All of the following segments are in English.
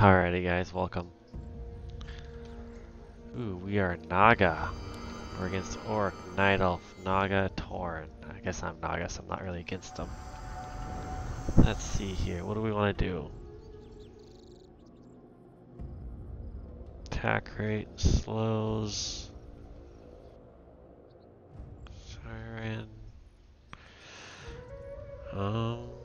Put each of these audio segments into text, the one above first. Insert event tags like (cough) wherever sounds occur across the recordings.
Alrighty guys, welcome. Ooh, we are Naga. We're against Orc, Night Elf, Naga, Tauren. I guess I'm Naga, so I'm not really against them. Let's see here, what do we want to do? Attack rate slows. Siren. Um.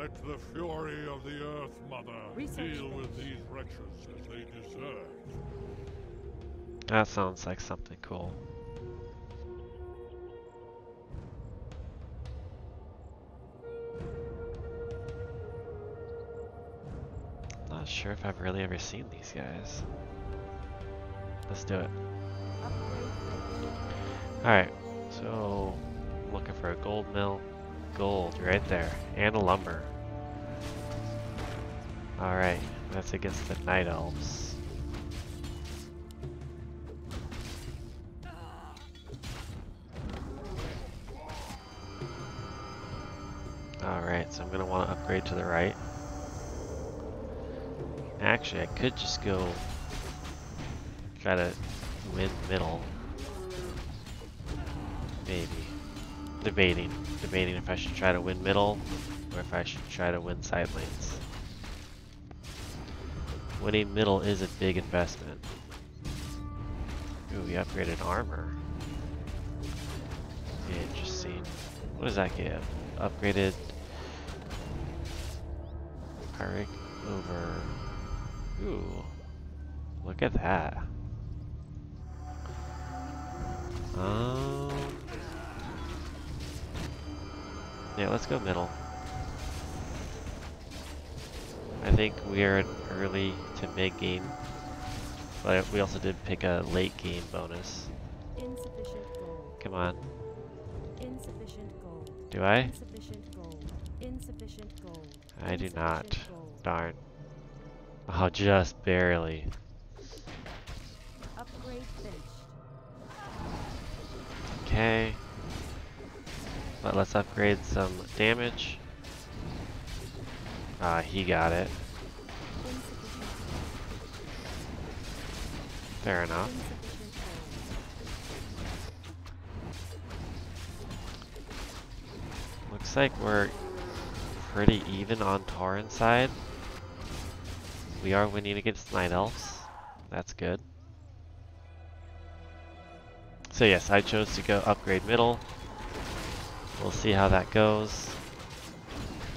Let the fury of the Earth Mother Research deal with these wretches as they deserve. That sounds like something cool. Not sure if I've really ever seen these guys. Let's do it. Alright, so looking for a gold mill. Gold, right there. And a lumber. Alright, that's against the Night Elves. Alright, so I'm gonna want to upgrade to the right. Actually, I could just go try to win middle. Maybe. Debating. Debating if I should try to win middle or if I should try to win side lanes. Winning middle is a big investment. Ooh, we upgraded armor. Interesting. What does that give? Upgraded Pyric over. Ooh. Look at that. Um. Yeah, let's go middle. I think we are an early to mid game, but we also did pick a late game bonus. Insufficient gold. Come on, Insufficient gold. do I? Insufficient gold. Insufficient gold. I do not. Darn. Oh, just barely. Upgrade finished. Okay. But let's upgrade some damage. Ah, he got it. Fair enough. Looks like we're pretty even on Tauren's side. We are winning against Night Elves. That's good. So yes, I chose to go upgrade middle. We'll see how that goes.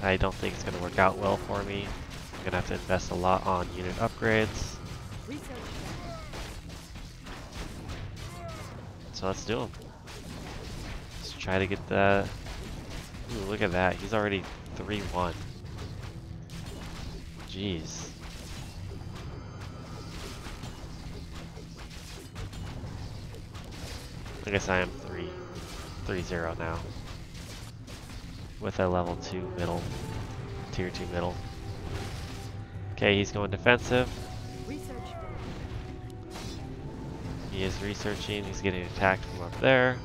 I don't think it's going to work out well for me. I'm going to have to invest a lot on unit upgrades. So let's do them. Let's try to get the. Ooh, look at that. He's already 3 1. Jeez. I guess I am 3 3 0 now. With a level 2 middle. Tier 2 middle. Okay, he's going defensive. Research. He is researching. He's getting attacked from up there.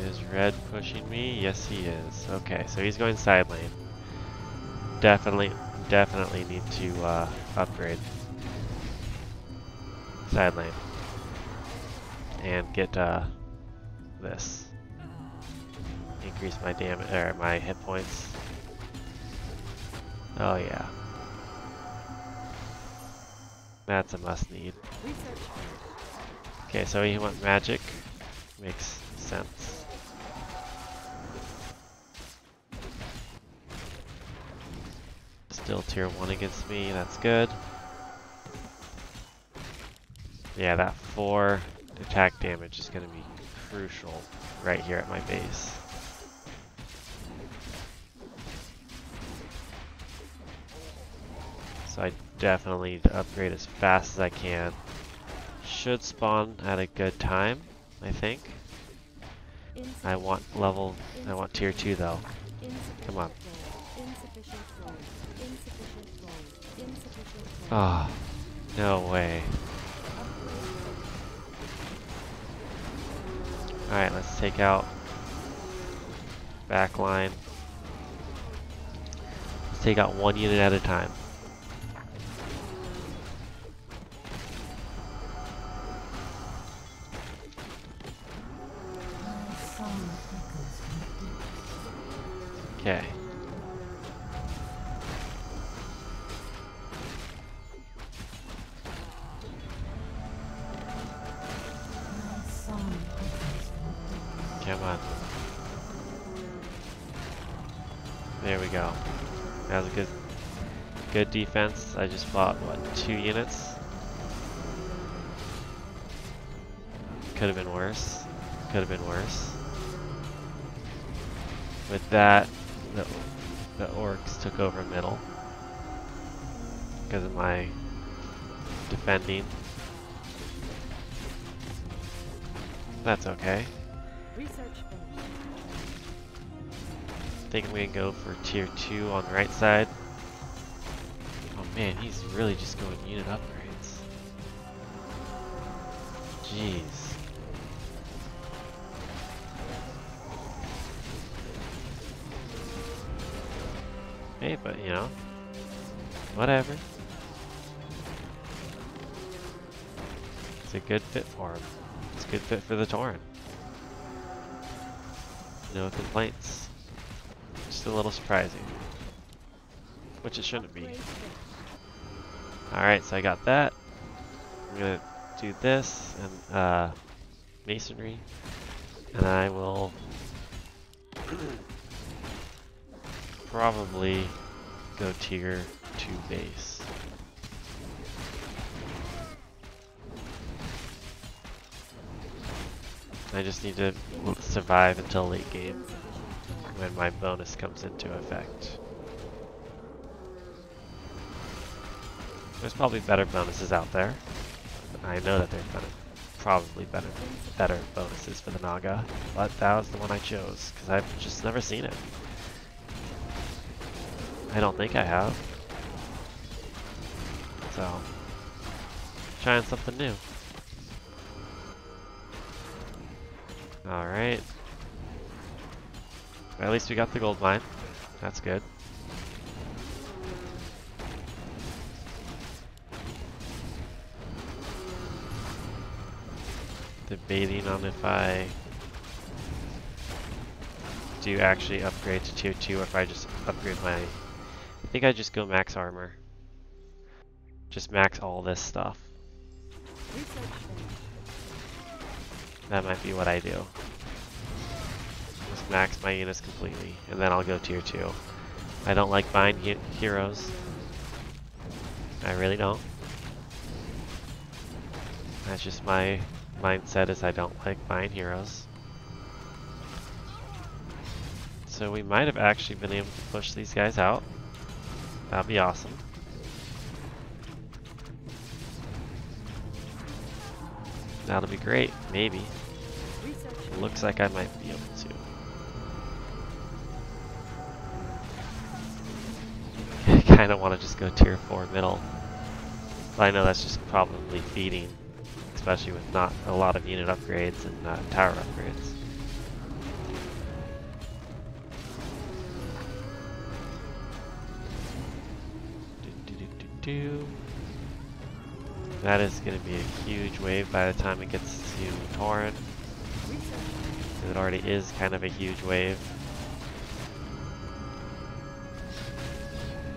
Is red pushing me? Yes, he is. Okay, so he's going side lane. Definitely, definitely need to uh, upgrade side lane and get uh, this increase my damage or my hit points. Oh yeah. That's a must need. Okay, so he went magic. Makes sense. Still tier 1 against me, that's good. Yeah, that 4 attack damage is going to be crucial right here at my base. So I definitely need to upgrade as fast as I can. Should spawn at a good time, I think. I want level, I want tier 2 though. Come on. Ah, no way. Alright, let's take out back line. Let's take out one unit at a time. Okay. Good defense. I just fought what two units. Could have been worse. Could have been worse. With that, the the orcs took over middle because of my defending. That's okay. Research. Thinking we can go for tier 2 on the right side. Man, he's really just going unit upgrades. Jeez. Hey, but you know, whatever. It's a good fit for him. It's a good fit for the Tauren. No complaints. Just a little surprising. Which it shouldn't be. Alright, so I got that. I'm gonna do this and uh, masonry. And I will (clears throat) probably go tier 2 base. I just need to survive until late game when my bonus comes into effect. There's probably better bonuses out there. I know that there's better, probably better, better bonuses for the Naga, but that was the one I chose because I've just never seen it. I don't think I have. So, trying something new. Alright. At least we got the gold mine. That's good. Debating on if I do actually upgrade to tier 2 or if I just upgrade my... I think I just go max armor. Just max all this stuff. That might be what I do. Just max my units completely, and then I'll go tier 2. I don't like buying he heroes. I really don't. That's just my mindset is I don't like buying heroes. So we might have actually been able to push these guys out. That'd be awesome. That'll be great, maybe. Looks like I might be able to. (laughs) I kind of want to just go tier 4 middle. But I know that's just probably feeding, especially with not a lot of unit upgrades and uh, tower upgrades. Do, do, do. That is going to be a huge wave by the time it gets to Tauren. It already is kind of a huge wave.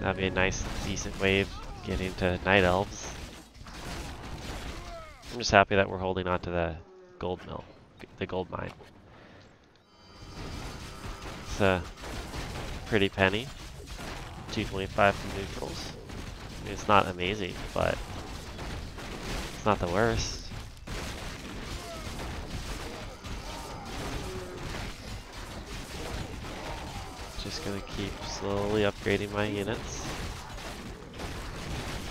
That'd be a nice, decent wave getting to Night Elves. I'm just happy that we're holding on to the gold mill, the gold mine. It's a pretty penny. 225 from neutrals. I mean, it's not amazing, but it's not the worst. Just gonna keep slowly upgrading my units.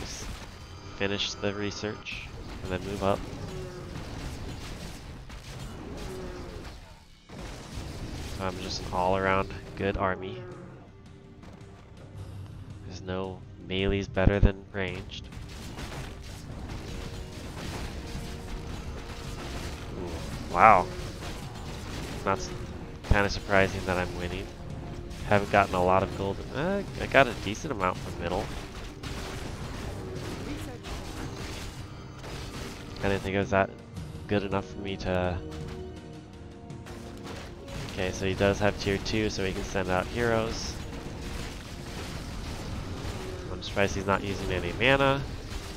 Just finish the research and then move up. I'm just an all around good army. There's no melee's better than ranged. Ooh, wow. That's kind of surprising that I'm winning. Haven't gotten a lot of gold. Uh, I got a decent amount from middle. I didn't think it was that good enough for me to... Okay, so he does have tier 2, so he can send out heroes. I'm surprised he's not using any mana.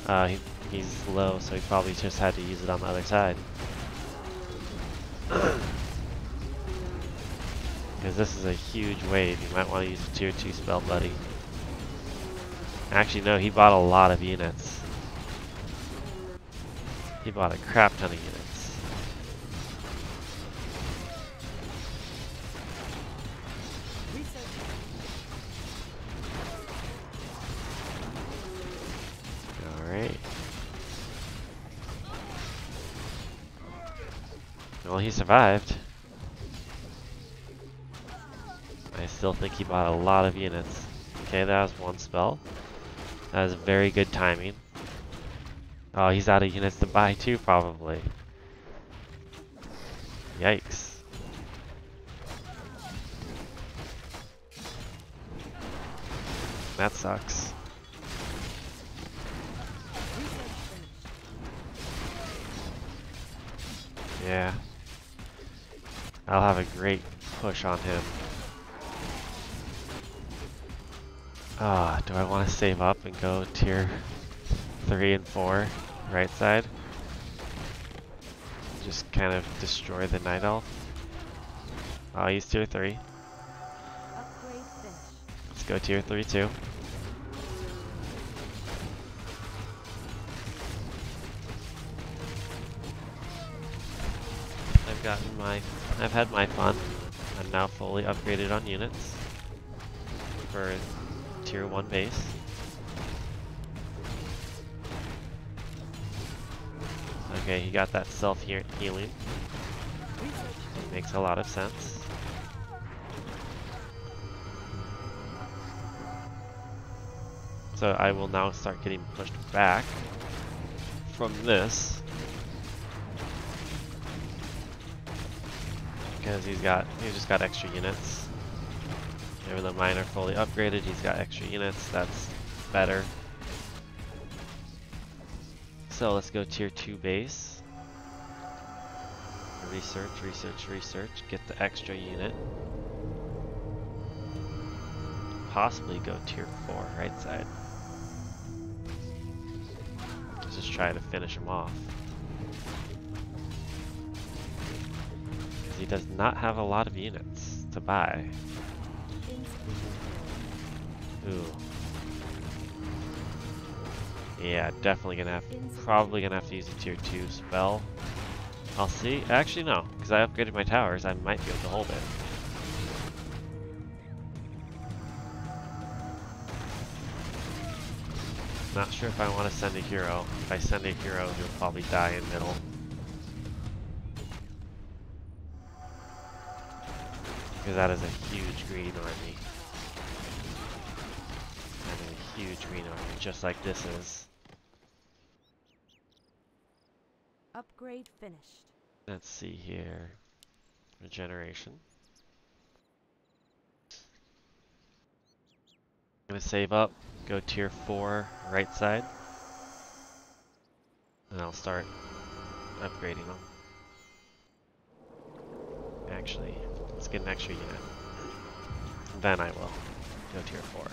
Uh, he, he's low, so he probably just had to use it on the other side. (clears throat) Because this is a huge wave, you might want to use a tier 2 spell, buddy. Actually, no, he bought a lot of units. He bought a crap ton of units. Alright. Well, he survived. I still think he bought a lot of units. Okay, that was one spell. That was very good timing. Oh, he's out of units to buy too, probably. Yikes. That sucks. Yeah. I'll have a great push on him. Ah, do I want to save up and go tier 3 and 4 right side? Just kind of destroy the Night Elf? I'll use tier 3. Let's go tier 3 too. I've gotten my, I've had my fun. I'm now fully upgraded on units for tier 1 base. Okay, he got that self healing. Makes a lot of sense. So I will now start getting pushed back from this. Because he's got, he's just got extra units. Even though mine are fully upgraded, he's got extra units, that's better. So let's go tier 2 base. Research, research, research, get the extra unit. Possibly go tier 4 right side. Just try to finish him off. He does not have a lot of units to buy. Ooh. Yeah, definitely gonna have, probably gonna have to use a tier 2 spell. I'll see. Actually, no, because I upgraded my towers, I might be able to hold it. Not sure if I want to send a hero. If I send a hero, he'll probably die in middle. Because that is a huge green army. Huge army, just like this is. Upgrade finished. Let's see here. Regeneration. I'm gonna save up, go tier 4 right side. And I'll start upgrading them. Actually, let's get an extra unit. Then I will go tier 4.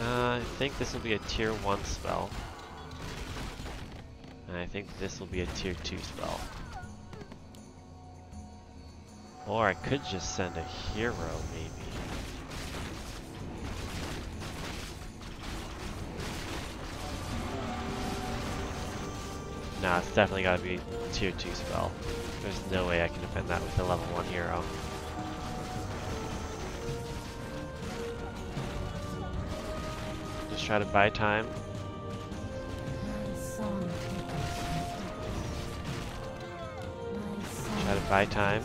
Uh, I think this will be a tier 1 spell. And I think this will be a tier 2 spell. Or I could just send a hero, maybe. Nah, it's definitely gotta be tier 2 spell. There's no way I can defend that with a level 1 hero. Let's try to buy time. Try to buy time.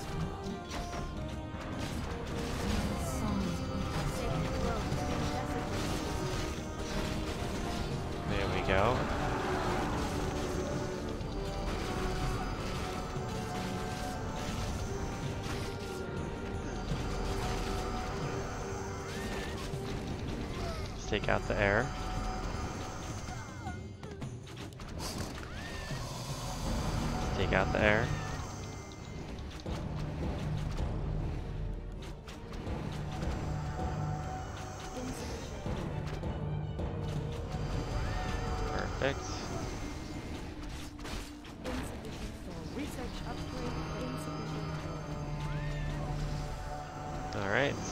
There we go. take out the air.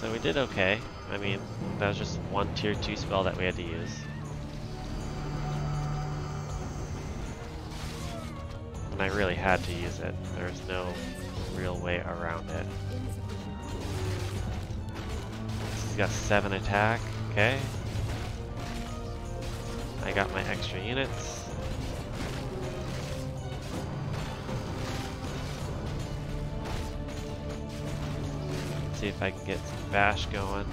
So we did okay. I mean, that was just one tier 2 spell that we had to use. And I really had to use it. There's no real way around it. He's got 7 attack, okay. I got my extra units. See if I can get some bash going. (laughs)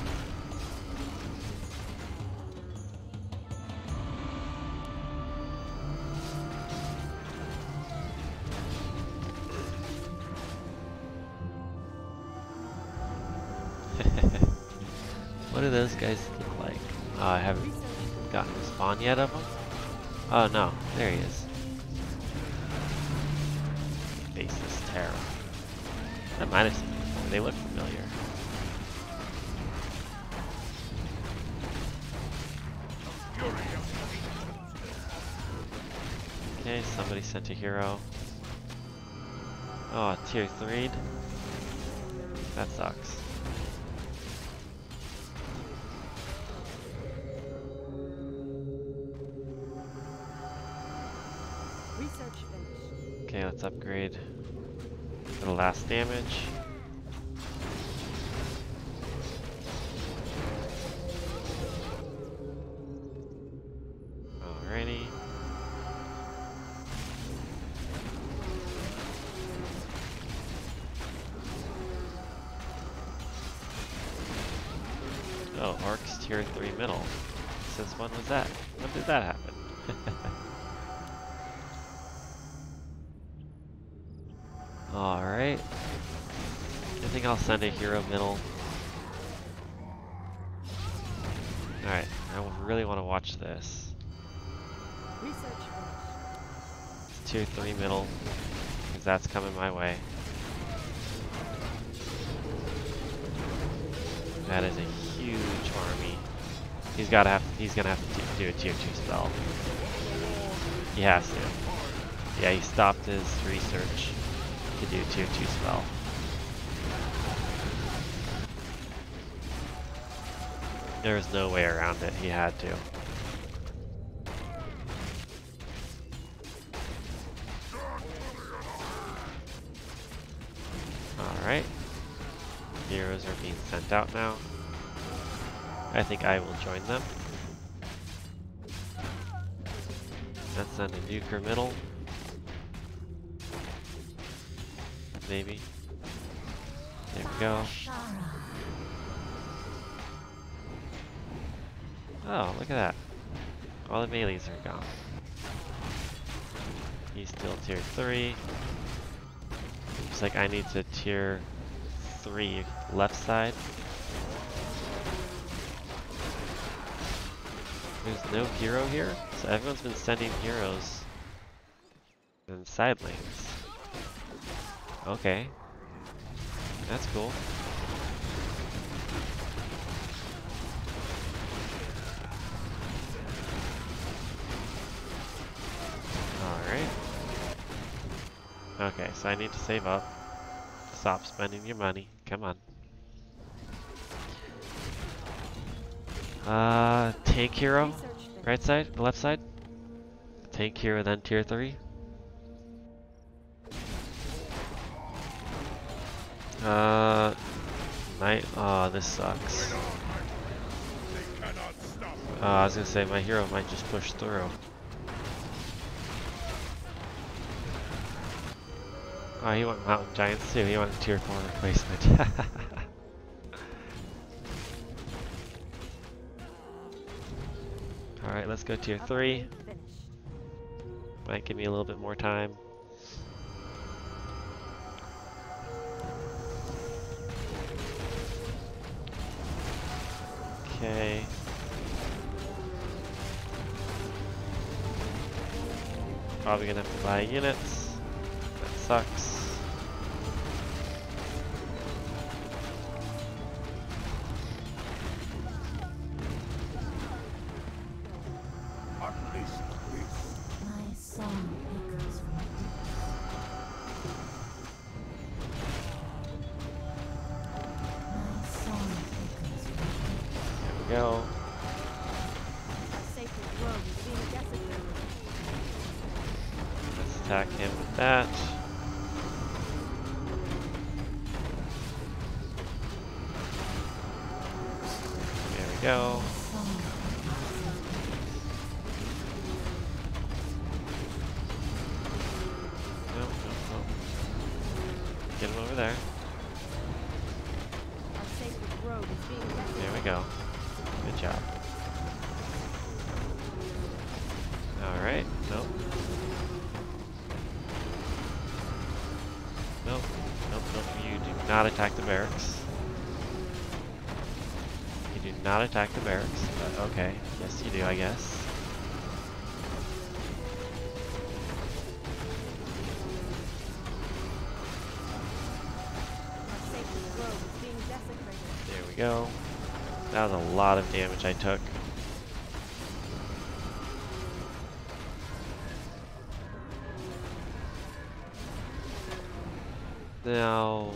what do those guys look like? Oh, I haven't gotten a spawn yet of them. Oh no, there he is. Faceless Terror. I might have. They look sent a hero. Oh, tier 3'd? That sucks. Research finished. Okay, let's upgrade for the last damage. Oh, Orcs tier 3 middle. Since when was that? When did that happen? (laughs) Alright. I think I'll send a hero middle. Alright, I really want to watch this. Research. It's tier 3 middle, because that's coming my way. That is a huge army. He's gotta have, he's gonna have to do a tier 2 spell. He has to. Yeah, he stopped his research to do tier 2 spell. There was no way around it, he had to. Alright. Heroes are being sent out now. I think I will join them. Let's send a nuker middle. Maybe. There we go. Oh, look at that. All the melees are gone. He's still tier 3. Looks like I need to tier 3 left side. No hero here? So everyone's been sending heroes in side lanes. Okay. That's cool. Alright. Okay, so I need to save up. Stop spending your money. Come on. Uh, tank hero? Right side? Left side? Tank here hero, then tier 3? Uh, night. Oh, this sucks. Uh, I was gonna say my hero might just push through. Oh, he went Mountain Giants too. He went tier 4 replacement. (laughs) let's go tier three. Might give me a little bit more time. Okay. Probably gonna have to buy units. That sucks. Go. Nope, nope, nope. Get him over there. There we go. Good job. Alright, nope. Nope, nope, nope. You do not attack the barracks. Not attack the barracks. But okay, yes you do, I guess. There we go. That was a lot of damage I took. Now,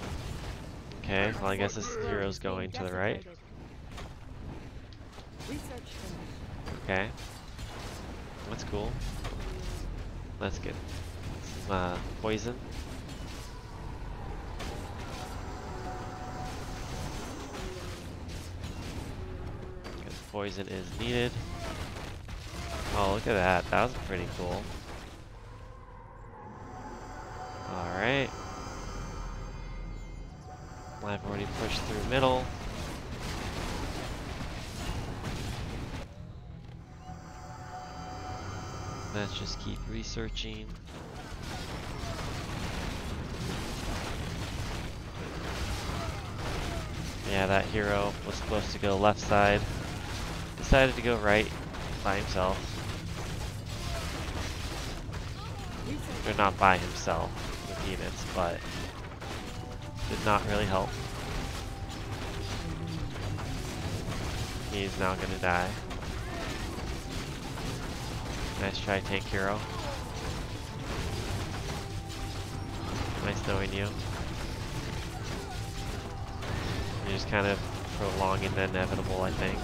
okay, well I guess this hero's going to the right. Poison is needed. Oh, look at that. That was pretty cool. Alright. I've already pushed through middle. Let's just keep researching. Yeah, that hero was supposed to go left side. Decided to go right by himself. Or not by himself with units, but did not really help. He's now gonna die. Nice try, tank hero. Nice knowing you. You're just kind of prolonging the inevitable, I think.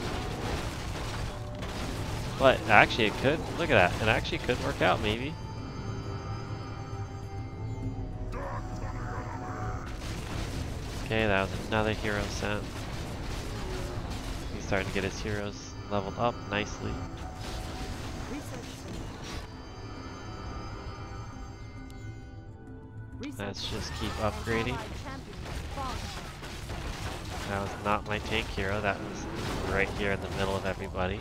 But actually, it could. Look at that. It actually could work out, maybe. Okay, that was another hero sent. He's starting to get his heroes leveled up nicely. Let's just keep upgrading. That was not my tank hero, that was right here in the middle of everybody.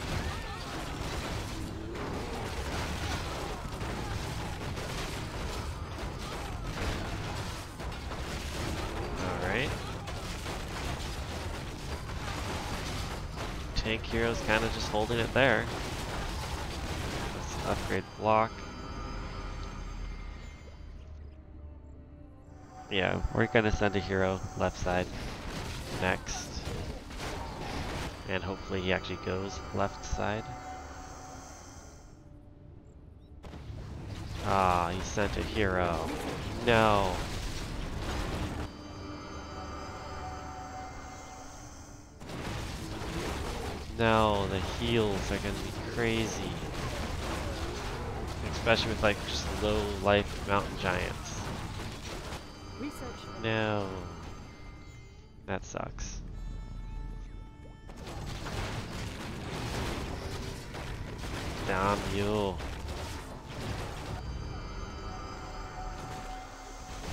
Hero's kind of just holding it there. Let's upgrade block. Yeah, we're gonna send a hero left side next. And hopefully he actually goes left side. Ah, he sent a hero. No. No, the heals are gonna be crazy. Especially with like just low life mountain giants. Research. No. That sucks. Damn you.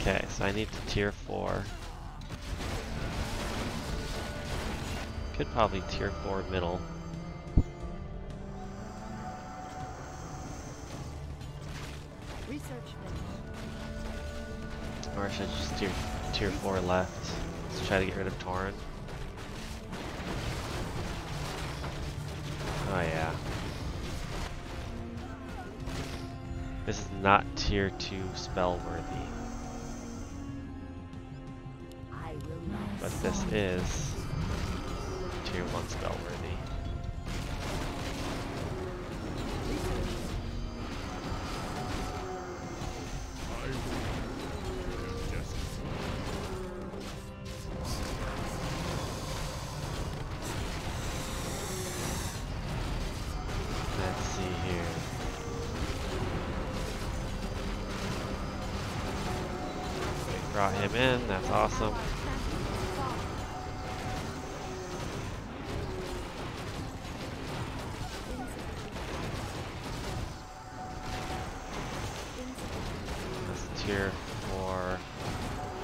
Okay, so I need to tier 4. Could probably tier 4 middle. Research finished. Or should I just tier, tier 4 left? Let's try to get rid of Tauren. Oh yeah. This is not tier 2 spell worthy. But this is tier 1 spell worthy.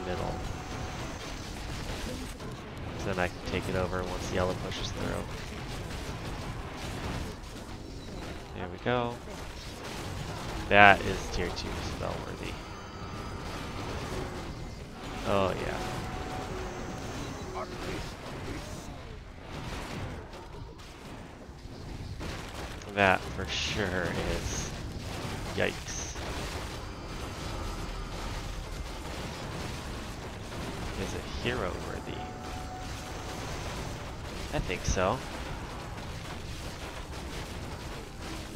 Middle. Then I can take it over once yellow pushes through. There we go. That is tier 2 spell worthy. Oh yeah. That for sure is hero worthy? I think so.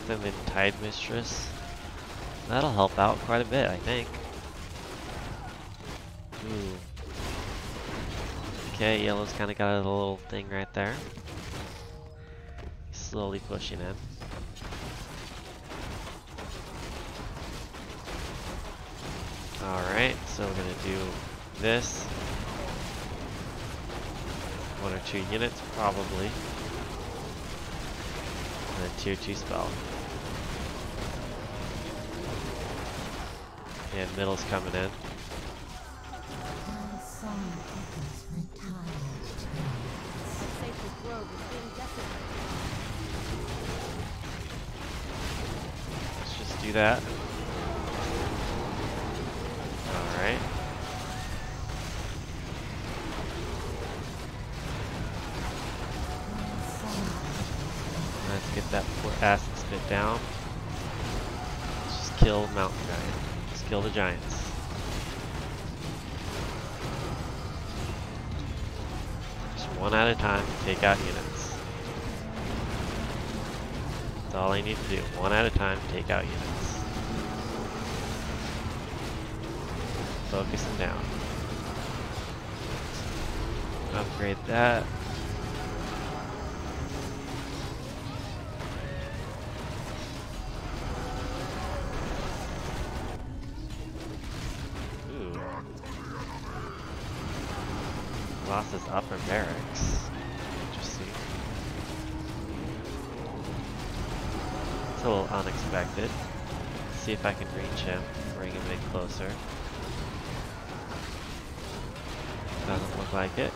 Then the Tide Mistress. That'll help out quite a bit, I think. Ooh. Okay, yellow's kind of got a little thing right there. Slowly pushing in. Alright, so we're gonna do this. One or two units, probably. And then tier 2 spell. And middle's coming in. Let's just do that. One at a time, take out units. That's all I need to do. One at a time, take out units. Focus them down. Upgrade that. His upper barracks. Interesting. It's a little unexpected. See if I can reach him, bring him in closer. Doesn't look like it.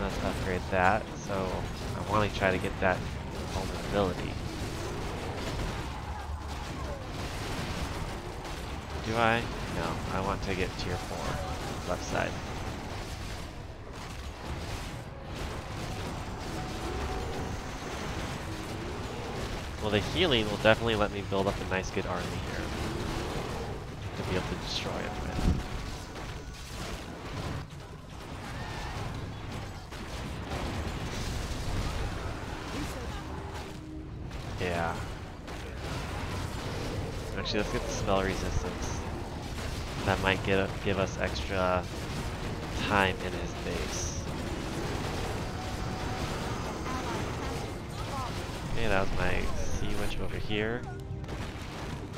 Let's upgrade that. So I want to try to get that vulnerability. Do I? No, I want to get tier 4, left side. Well, the healing will definitely let me build up a nice good army here to be able to destroy it with. Yeah. Actually, let's get the spell resistance. Get give us extra time in his base. Okay, that was my sea witch over here.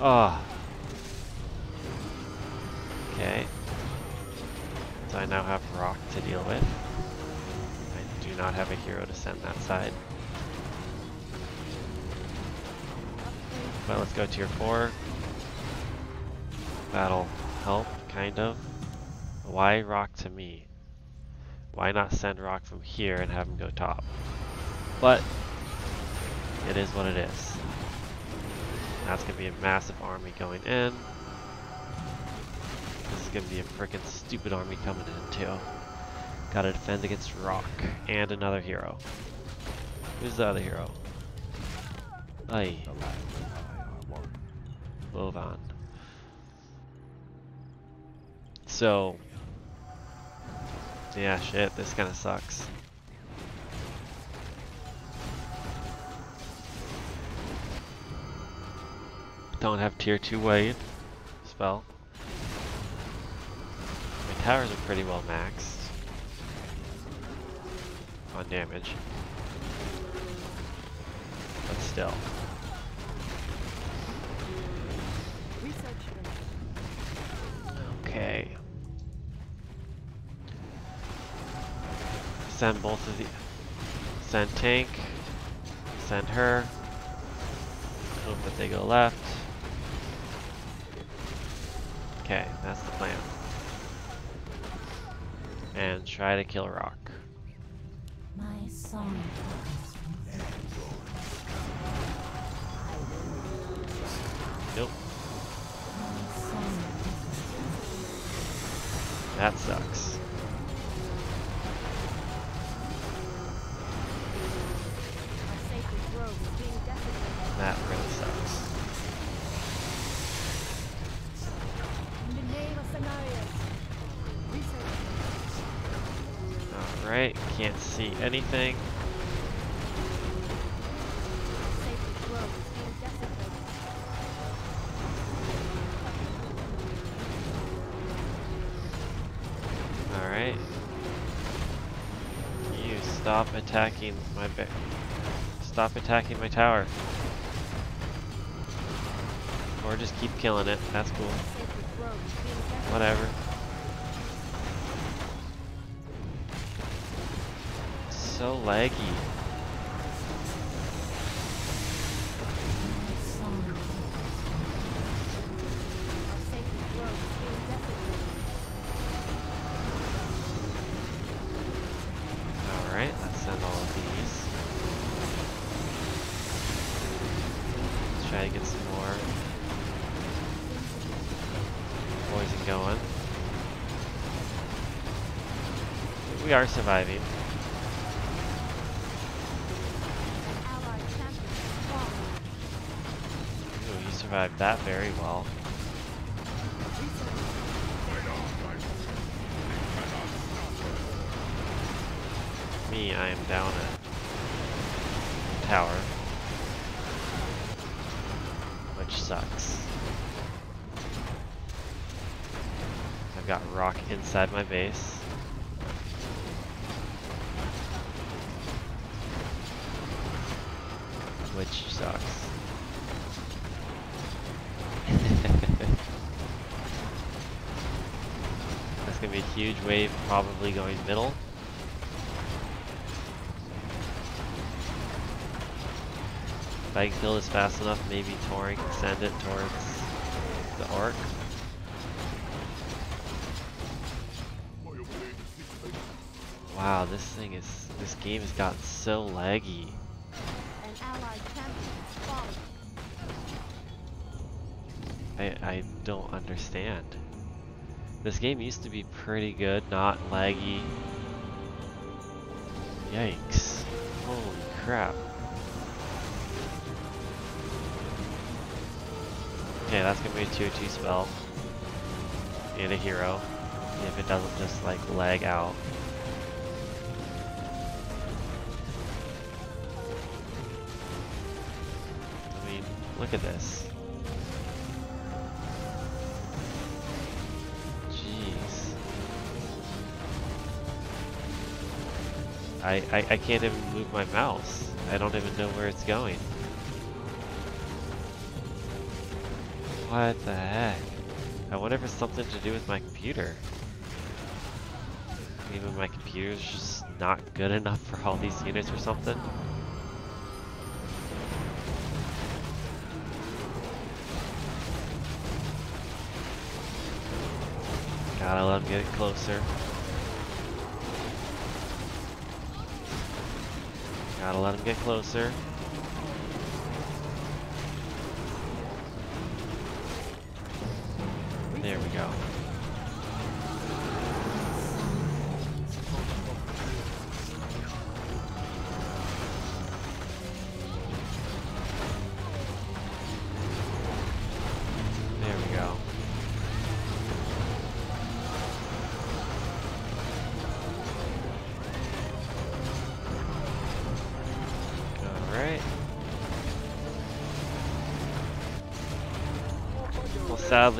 Oh. Okay. So I now have rock to deal with. I do not have a hero to send that side. But let's go tier 4. That'll help, kind of. Why rock to me? Why not send rock from here and have him go top? But, it is what it is. That's gonna be a massive army going in. This is gonna be a freaking stupid army coming in too. Gotta defend against rock and another hero. Who's the other hero? Aye. move on. So, yeah, shit, this kind of sucks. Don't have tier 2 wave spell. My towers are pretty well maxed on damage. But still. Okay. Send both of the. Send tank. Send her. Hope that they go left. Okay, that's the plan. And try to kill Rock. My song. Nope, that sucks. See anything. Alright. You stop attacking my Stop attacking my tower. Or just keep killing it. That's cool. Whatever. Being desecrated. Alright, let's send all of these. Let's try to get some more poison going. We are surviving. I've got rock inside my base. Which sucks. (laughs) That's gonna be a huge wave, probably going middle. If I can kill this fast enough, maybe Tauren can send it towards the Orc. Wow, this thing is, this game has gotten so laggy. An allied champion has fallen. I, I don't understand. This game used to be pretty good, not laggy. Yikes. Holy crap. Okay, that's gonna be a 2 spell. And a hero. If it doesn't just like lag out. I mean, look at this. Jeez. I, I, I can't even move my mouse. I don't even know where it's going. What the heck? I wonder if it's something to do with my computer. Maybe my computer's just not good enough for all these units or something. Gotta let him get closer. Gotta let him get closer.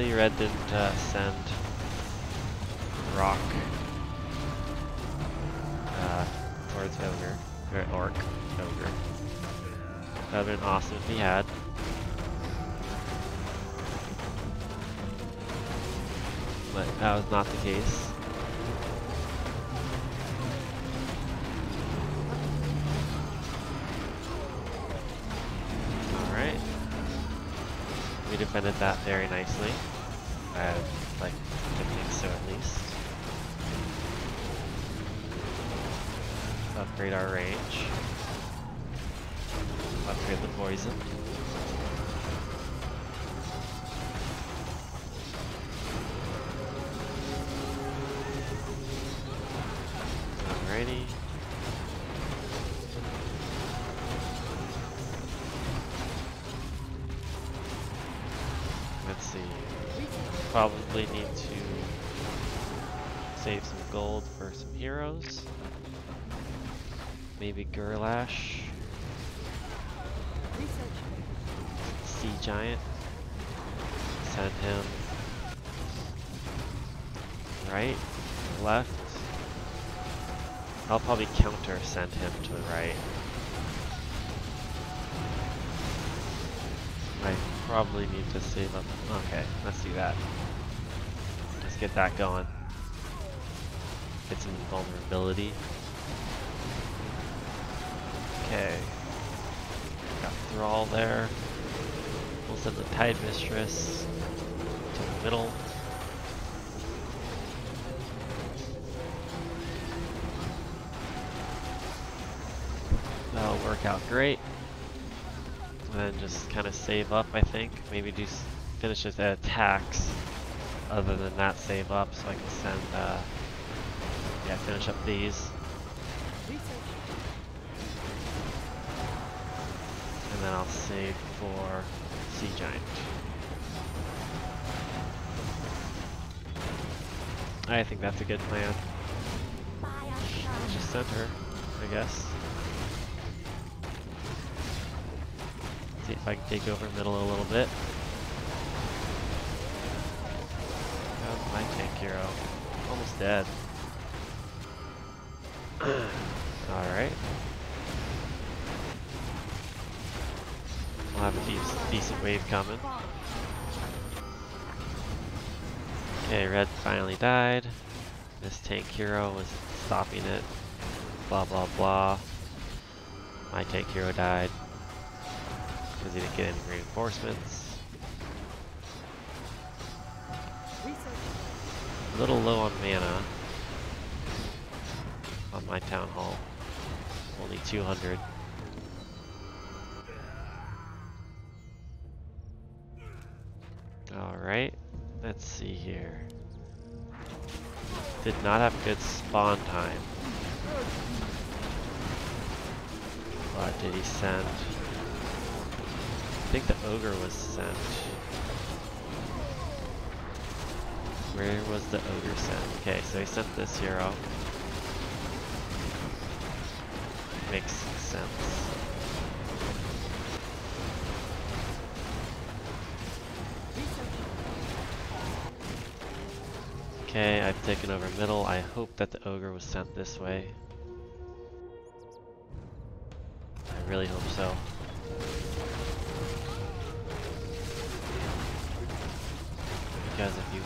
Sadly, red didn't uh, send rock uh, towards ogre or orc ogre. That would have been awesome if he had. But that was not the case. Alright. We defended that very nicely. Let's see. Probably need to save some gold for some heroes. Maybe Gurlash. Sea Giant. Send him right, left. I'll probably counter send him to the right. I probably need to save up. Okay, let's do that. Let's get that going. Get some vulnerability. Okay. Got Thrall there. We'll send the Tide Mistress to the middle. That'll work out great. And just kind of save up, I think. Maybe do s- finish his attacks. Other than that, save up so I can send, uh, yeah, finish up these. And then I'll save for Sea Giant. I think that's a good plan. Just send her, I guess. If I can take over middle a little bit. How's my tank hero? Almost dead. (clears throat) Alright. We'll have a de decent wave coming. Okay, red finally died. This tank hero was stopping it. Blah blah blah. My tank hero died. Because he didn't get any reinforcements. A little low on mana. On my town hall. Only 200. Alright, let's see here. Did not have good spawn time. But did he send? I think the ogre was sent. Where was the ogre sent? Okay, so he sent this hero. Makes sense. Okay, I've taken over middle. I hope that the ogre was sent this way. I really hope so.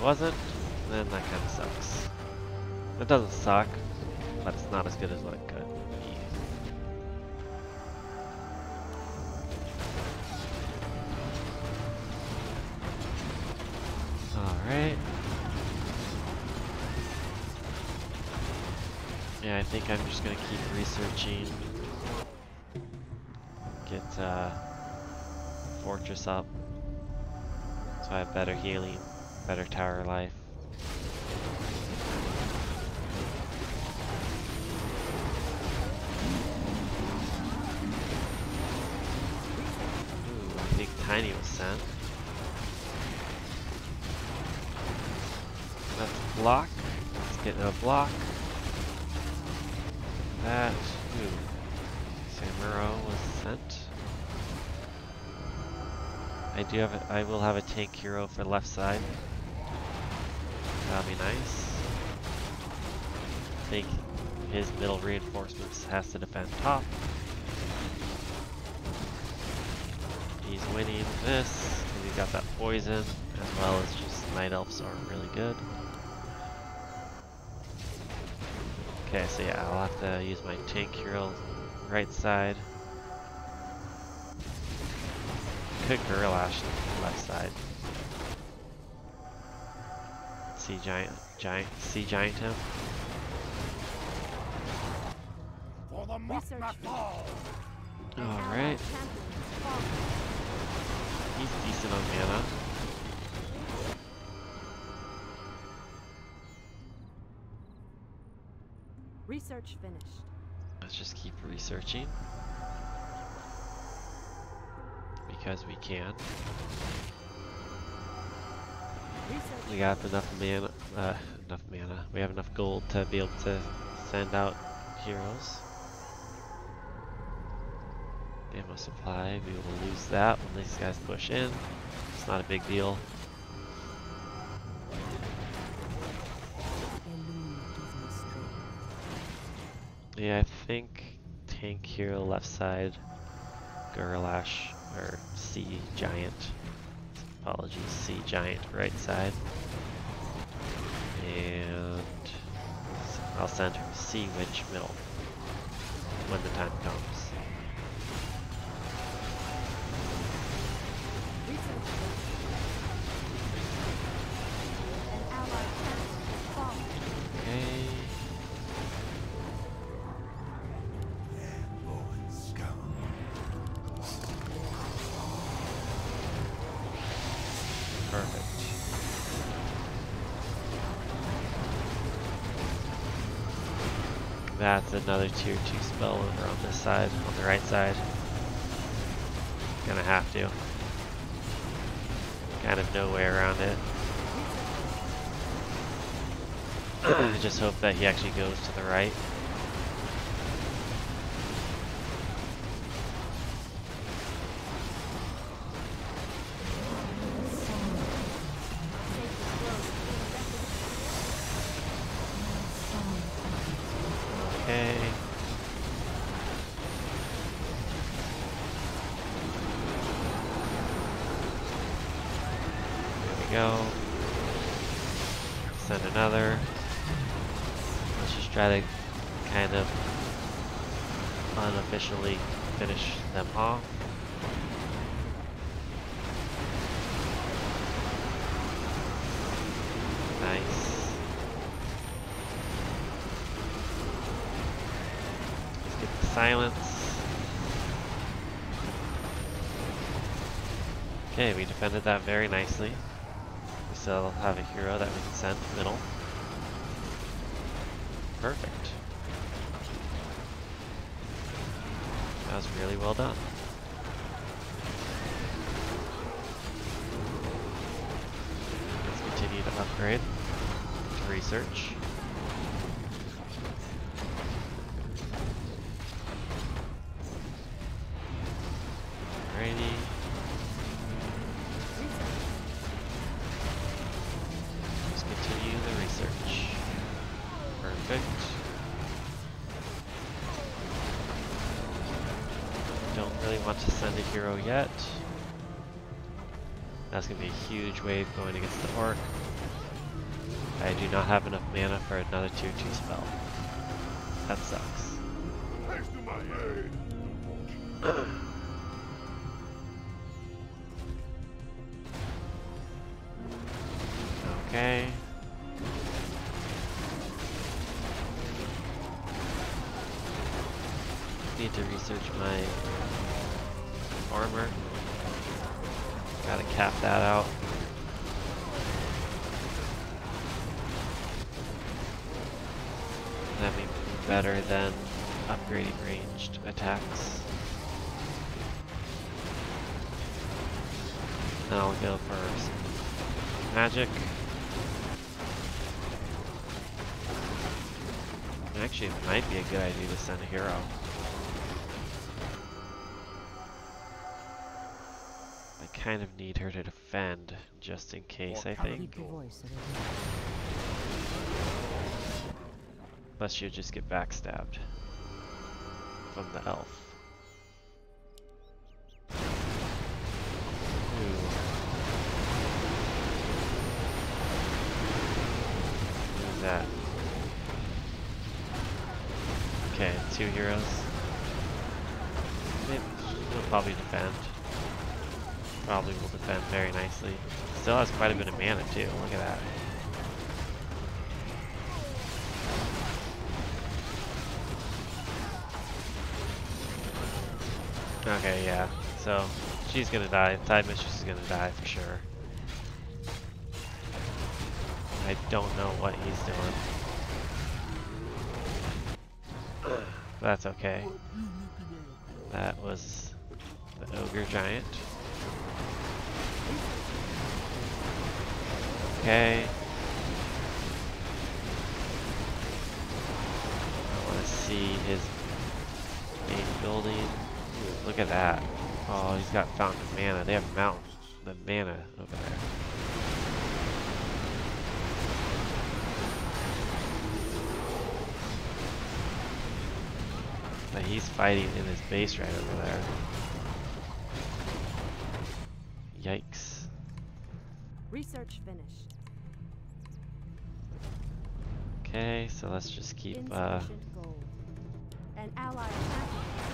Wasn't, then that kind of sucks. It doesn't suck, but it's not as good as what it could be. Alright. Yeah, I think I'm just gonna keep researching. Get uh, fortress up. So I have better healing, better tower life. Ooh, I think Tiny was sent. Let's block. Let's get a block. That. Ooh. Samuro was sent. I do have a, I will have a tank hero for left side. That'll be nice. I think his middle reinforcements has to defend top. He's winning this, because he's got that poison, as well as just night elves are really good. Okay, so yeah, I'll have to use my tank hero right side. Could Gurlash left side. Sea giant, giant, sea giant him. For the Research Moknathal! An Alright. allied champion has fallen. He's decent on mana. Research finished. Let's just keep researching. Because we can. We got enough mana, uh, enough mana. We have enough gold to be able to send out heroes. Ammo supply, we will lose that when these guys push in. It's not a big deal. Yeah, I think tank hero left side, Gurlash, or Sea Giant. Apologies, Sea Giant right side. And I'll send her Sea Witch middle when the time comes. Tier 2 spell over on this side, on the right side. Gonna have to. Kind of no way around it. (clears throat) I just hope that he actually goes to the right. Them off. Nice. Let's get the silence. Okay, we defended that very nicely. We still have a hero that we can send middle. Perfect. That was really well done. Let's continue to upgrade to research. Huge wave going against the orc. I do not have enough mana for another tier 2 spell. Then I'll go for magic. Actually, it might be a good idea to send a hero. I kind of need her to defend just in case, I think. Keep your voice at a Unless she'll just get backstabbed from the elf. Too. Look at that. Okay, yeah. So she's gonna die. Tide Mistress is gonna die for sure. I don't know what he's doing. That's okay. That was the ogre giant. Okay. I want to see his main building. Look at that. Oh, he's got Fountain of Mana. They have Mountain, the mana over there. But he's fighting in his base right over there. Yikes. Research finished. Okay, so let's just keep uh, An ally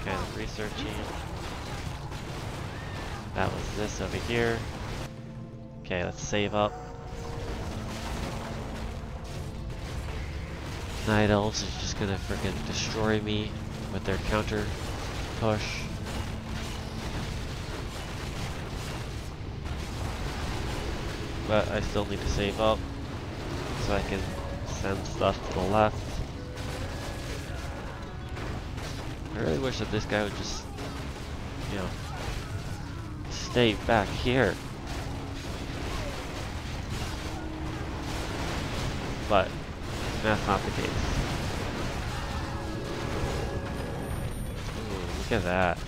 kind of researching. That was this over here. Okay, let's save up. Night Elves is just gonna freaking destroy me with their counter push. But I still need to save up so I can send stuff to the left. I really wish that this guy would just, you know, stay back here. But that's not the case. Ooh, look at that.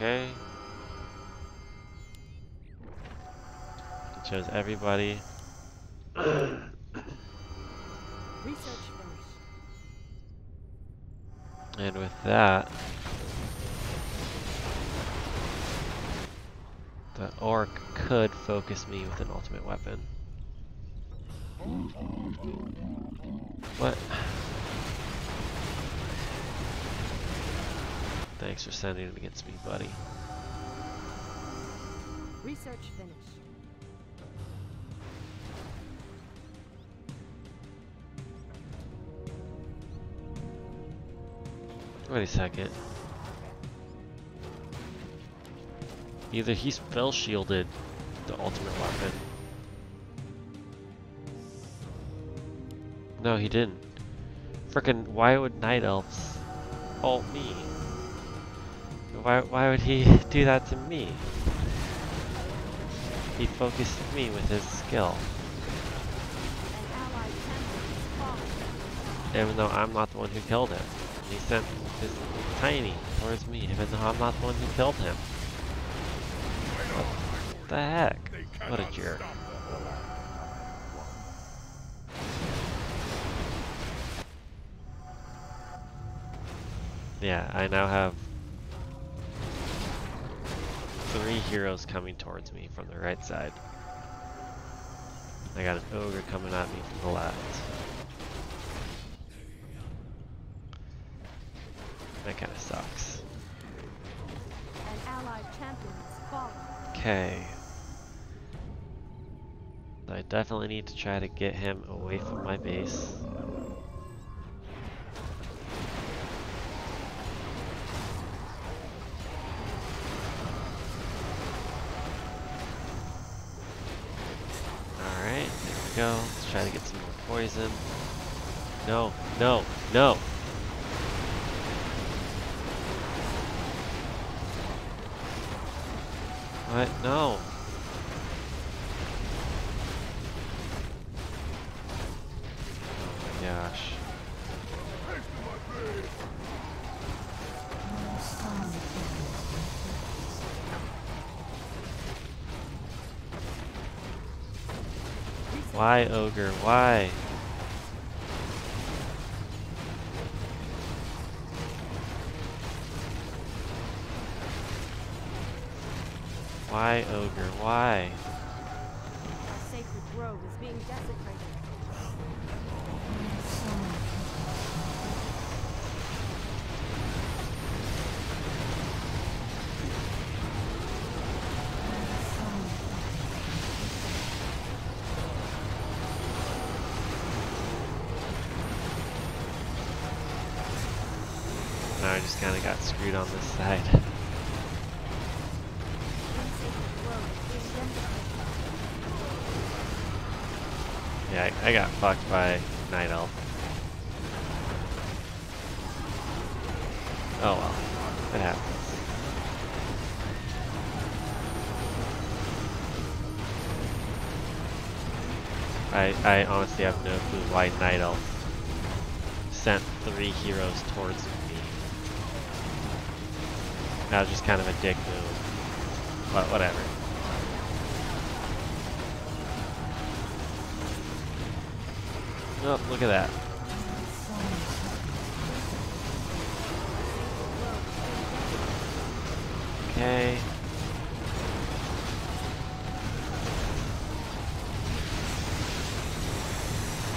I shows everybody. Research finished. And with that, the orc could focus me with an ultimate weapon. What? Thanks for sending it against me, buddy. Research finished. Wait a second. Either he spell shielded the ultimate weapon. No, he didn't. Frickin' why would night elves ult me? Why why would he (laughs) do that to me? He focused me with his skill. Even though I'm not the one who killed him. He sent his tiny towards me, even though I'm not the one who killed him. What the heck? What a jerk. Yeah, I now have three heroes coming towards me from the right side. I got an ogre coming at me from the left. Okay. I definitely need to try to get him away from my base. Alright, there we go. Let's try to get some more poison. No, no, no! Right. Oh my gosh. Why, Ogre? Why? Why? Our sacred grove is being desecrated. Now I just kind of got screwed on this side. (laughs) Our sacred grove is being desecrated. Yeah, I, got fucked by Night Elf. Oh well, it happens. I, I honestly have no clue why Night Elf sent three heroes towards me. That was just kind of a dick move. But whatever. Look at that. Okay.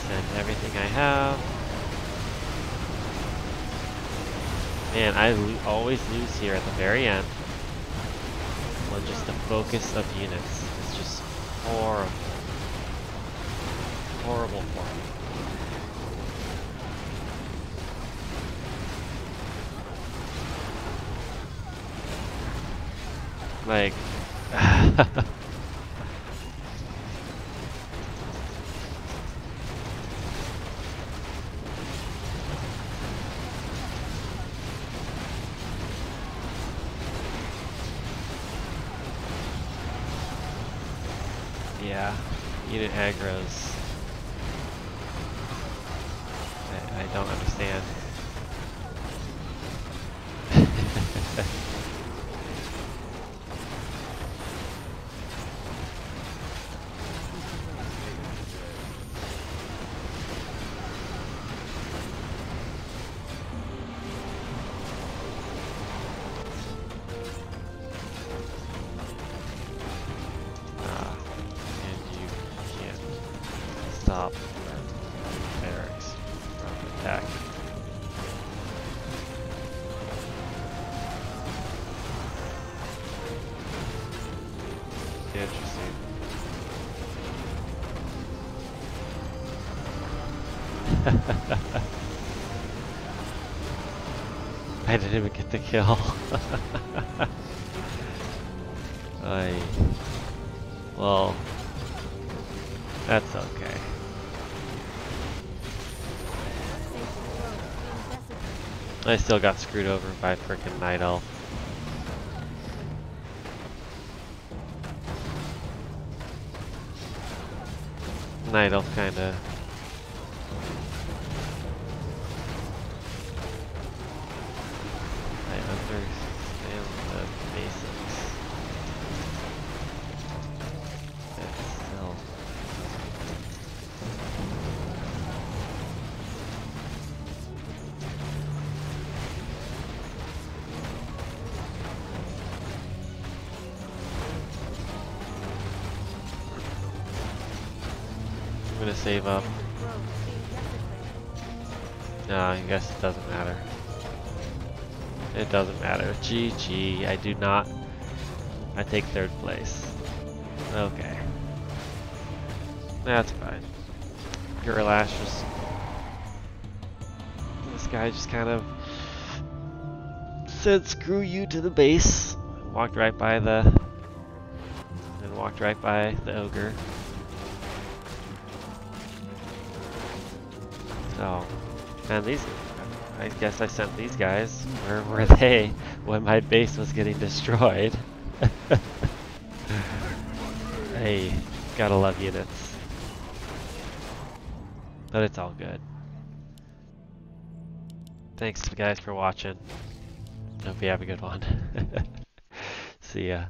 Send everything I have. Man, I lo always lose here at the very end. When just the focus of units is just horrible. Horrible for me. Like, (laughs) yeah, unit aggros. Kill. (laughs) I well, that's okay. I still got screwed over by frickin' Night Elf. Night Elf kinda. Doesn't matter. GG. I do not. I take third place. Okay. That's fine. Gurlash just. This guy just kind of said screw you to the base. Walked right by the. And walked right by the ogre. So, man, these. I guess I sent these guys. Where were (laughs) they when my base was getting destroyed? (laughs) hey, gotta love units. But it's all good. Thanks, guys, for watching. Hope you have a good one. (laughs) See ya.